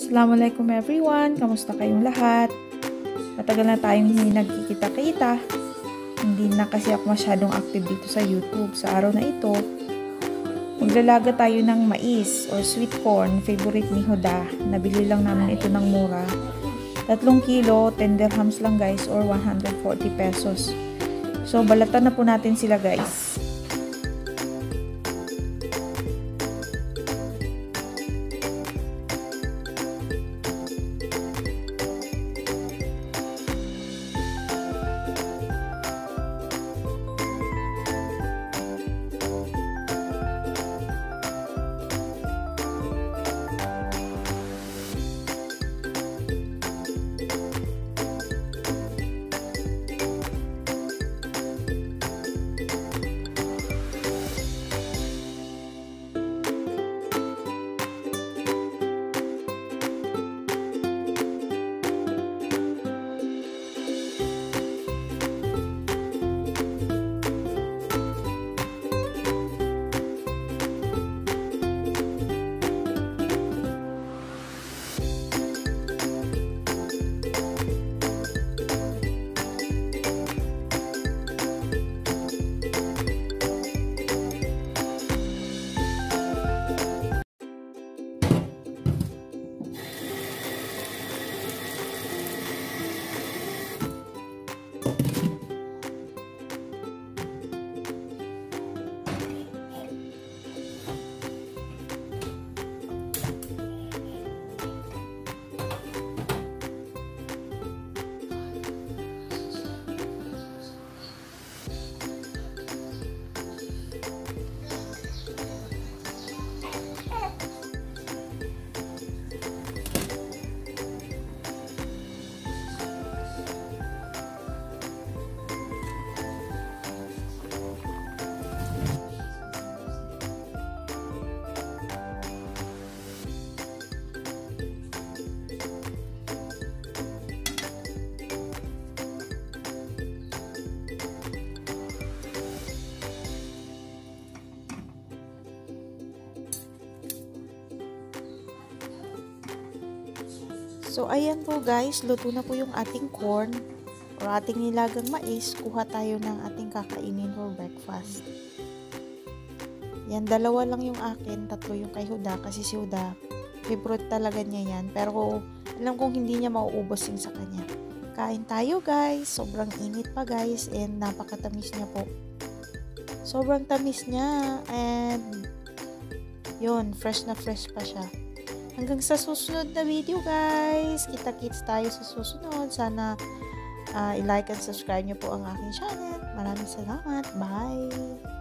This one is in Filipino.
Assalamualaikum everyone! Kamusta kayong lahat? Matagal na tayong hindi nagkikita-kita. Hindi na kasi ako masyadong active dito sa YouTube. Sa araw na ito, maglalaga tayo ng mais or sweet corn, favorite ni Huda. Nabili lang namin ito ng mura. Tatlong kilo, 10 dirhams lang guys or 140 pesos. So, balatan na po natin sila guys. So, ayan po guys, luto na po yung ating corn or ating nilagang mais. Kuha tayo ng ating kakainin for breakfast. Yan, dalawa lang yung akin, tatlo yung kay Huda kasi si Huda, favorite talaga niya yan. Pero alam kong hindi niya mauubos yung sa kanya. Kain tayo guys, sobrang init pa guys and napakatamis niya po. Sobrang tamis niya and yun, fresh na fresh pa siya. Hanggang sa susunod na video guys. Kita-kits tayo sa susunod. Sana uh, i-like and subscribe nyo po ang aking channel. Maraming salamat. Bye!